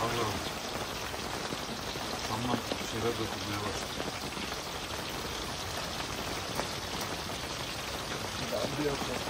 Allah'ım. Tamam şeyler dokunmaya başladı. Ben bir yapacağım.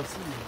assim.